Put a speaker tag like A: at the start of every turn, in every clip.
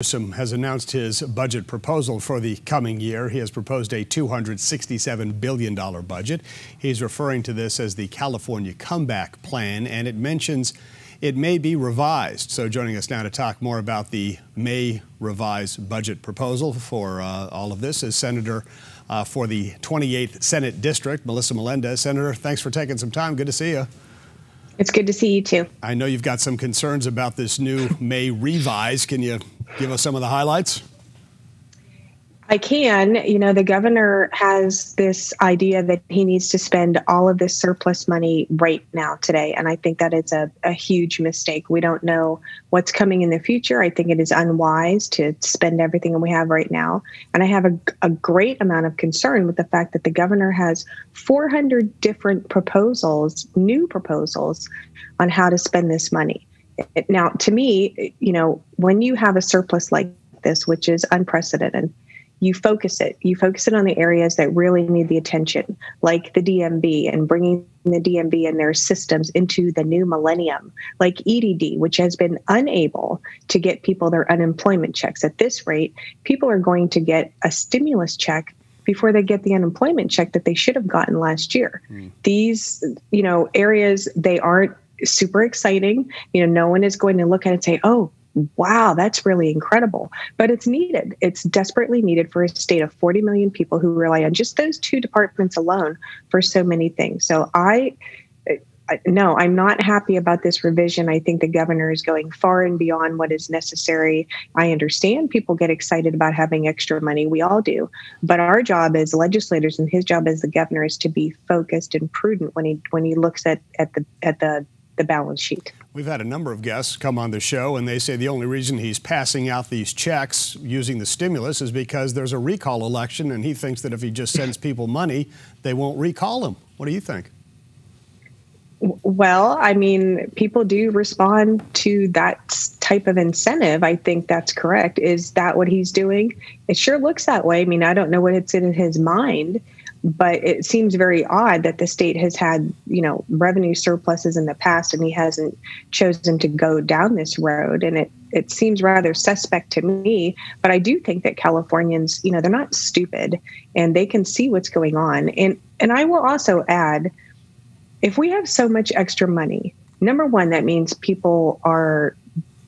A: Newsom has announced his budget proposal for the coming year. He has proposed a $267 billion budget. He's referring to this as the California Comeback Plan, and it mentions it may be revised. So, joining us now to talk more about the May revised budget proposal for uh, all of this is Senator uh, for the 28th Senate District, Melissa Melendez. Senator, thanks for taking some time. Good to see you.
B: It's good to see you too.
A: I know you've got some concerns about this new May revise. Can you give us some of the highlights?
B: I can. You know, the governor has this idea that he needs to spend all of this surplus money right now, today. And I think that is a, a huge mistake. We don't know what's coming in the future. I think it is unwise to spend everything we have right now. And I have a, a great amount of concern with the fact that the governor has 400 different proposals, new proposals, on how to spend this money. Now, to me, you know, when you have a surplus like this, which is unprecedented, you focus it. You focus it on the areas that really need the attention, like the DMV and bringing the DMV and their systems into the new millennium, like EDD, which has been unable to get people their unemployment checks. At this rate, people are going to get a stimulus check before they get the unemployment check that they should have gotten last year. Mm. These, you know, areas they aren't super exciting. You know, no one is going to look at it and say, "Oh, wow, that's really incredible. But it's needed. It's desperately needed for a state of 40 million people who rely on just those two departments alone for so many things. So I, no, I'm not happy about this revision. I think the governor is going far and beyond what is necessary. I understand people get excited about having extra money. We all do. But our job as legislators and his job as the governor is to be focused and prudent when he when he looks at, at the at the the balance sheet.
A: We've had a number of guests come on the show, and they say the only reason he's passing out these checks using the stimulus is because there's a recall election, and he thinks that if he just sends people money, they won't recall him. What do you think?
B: Well, I mean, people do respond to that type of incentive. I think that's correct. Is that what he's doing? It sure looks that way. I mean, I don't know what it's in his mind but it seems very odd that the state has had you know revenue surpluses in the past and he hasn't chosen to go down this road. And it it seems rather suspect to me but i do think that californians you know they're not stupid and they can see what's going on. And and i will also add if we have so much extra money number one that means people are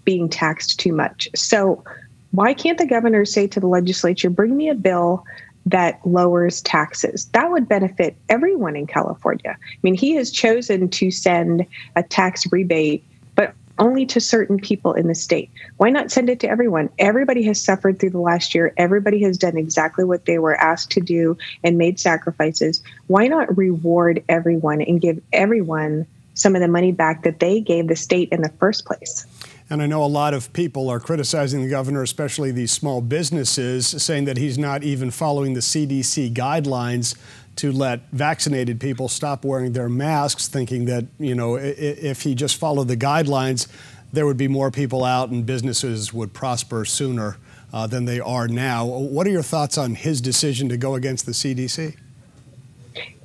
B: being taxed too much. So why can't the governor say to the legislature bring me a bill that lowers taxes. That would benefit everyone in California. I mean, he has chosen to send a tax rebate, but only to certain people in the state. Why not send it to everyone? Everybody has suffered through the last year. Everybody has done exactly what they were asked to do and made sacrifices. Why not reward everyone and give everyone some of the money back that they gave the state in the first place?
A: And I know a lot of people are criticizing the governor, especially these small businesses, saying that he's not even following the CDC guidelines to let vaccinated people stop wearing their masks, thinking that, you know, if he just followed the guidelines, there would be more people out and businesses would prosper sooner uh, than they are now. What are your thoughts on his decision to go against the CDC?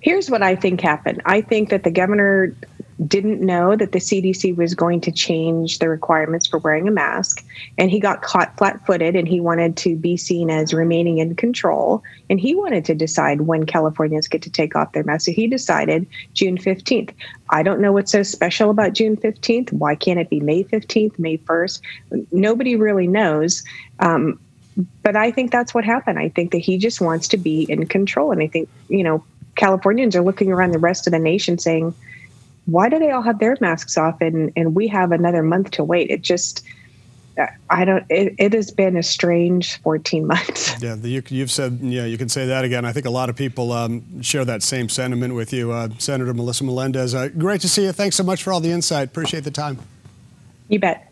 B: Here's what I think happened. I think that the governor didn't know that the CDC was going to change the requirements for wearing a mask. And he got caught flat footed and he wanted to be seen as remaining in control. And he wanted to decide when Californians get to take off their mask. So he decided June 15th. I don't know what's so special about June 15th. Why can't it be May 15th, May 1st? Nobody really knows. Um, but I think that's what happened. I think that he just wants to be in control. And I think, you know, Californians are looking around the rest of the nation saying, why do they all have their masks off and and we have another month to wait it just I don't. It, it, has been a strange 14 months.
A: Yeah, you, have said. Yeah, you can say that again. I think a lot of people um, share that same sentiment with you, uh, Senator Melissa Melendez. Uh, great to see you. Thanks so much for all the insight. Appreciate the time.
B: You bet.